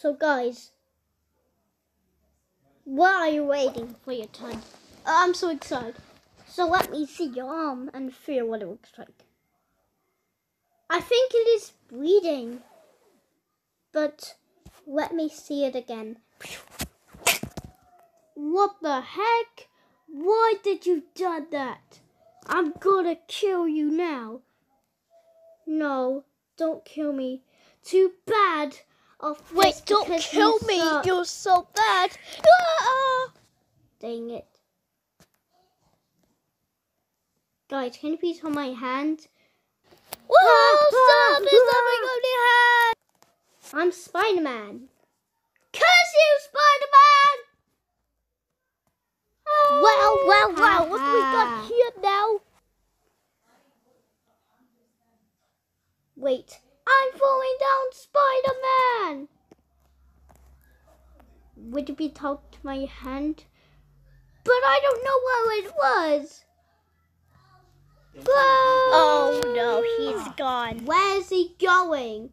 So, guys, what are you waiting for your turn? Oh, I'm so excited. So, let me see your arm and feel what it looks like. I think it is bleeding, but let me see it again. What the heck? Why did you do that? I'm gonna kill you now. No, don't kill me. Too bad. I'll Wait, don't kill you me. suck. You're so bad. Ah! Dang it. Guys, can you please hold my hand? Whoa, Ah, stop! There's ah. something on your hand. I'm Spider Man. Curse you, Spider Man! Wow, wow, wow. What do we got here now? Wait, I'm falling down, Spider Would be talk to my hand? But I don't know where it was. Oh no, he's ah, gone. Where's he going?